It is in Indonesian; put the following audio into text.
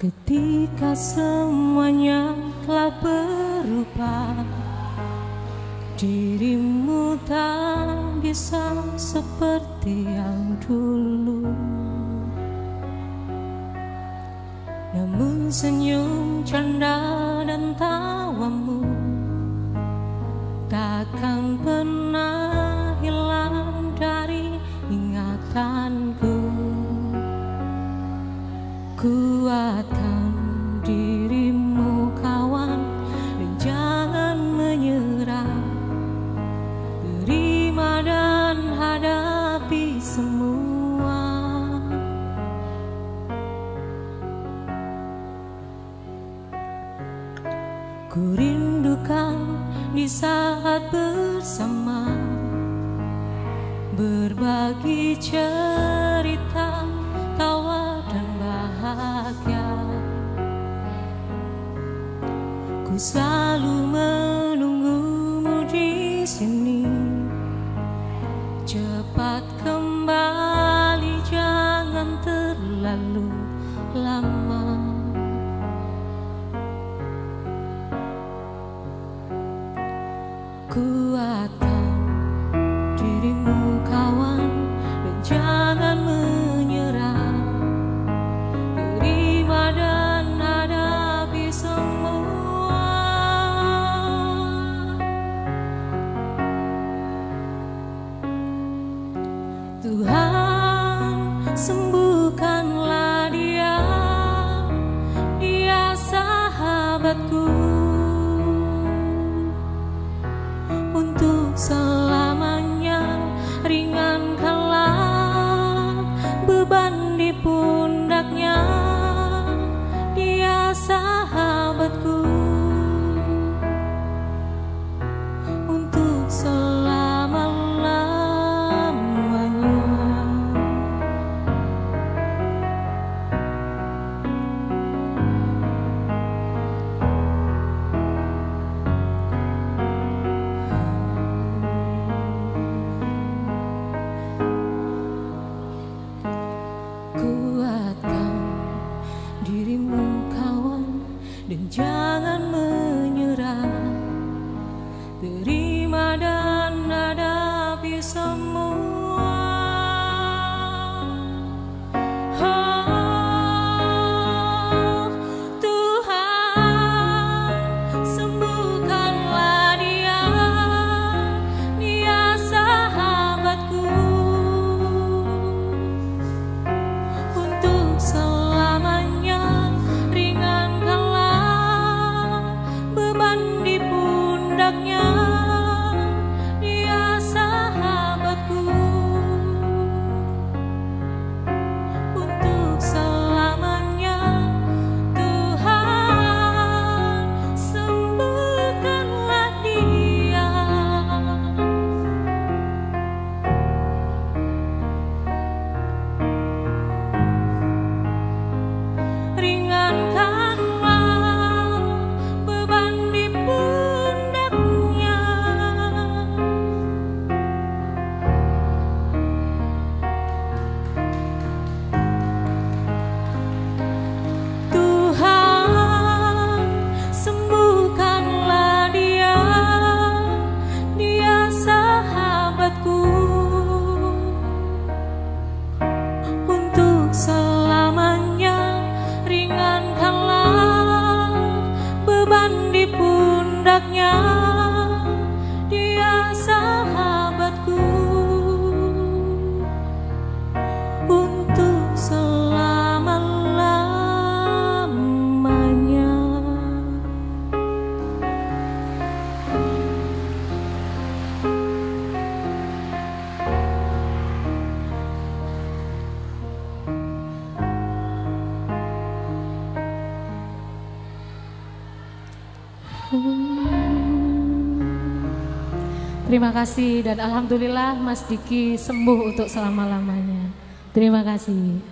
Ketika semuanya telah berubah Dirimu tak bisa seperti yang dulu. Namun senyum canda dan tawamu Takkan pernah hilang dari ingatanku Kuatkan dirimu kawan Dan jangan menyerah. Terima dan hadapi semua. Ku rindukan di saat bersama Berbagi cerita selalu menunggumu di sini. Cepat kembali jangan terlalu lama. Kuatkan sahabatku Terima dan hadapi semua Terima kasih dan alhamdulillah Mas Diki sembuh untuk selama-lamanya. Terima kasih.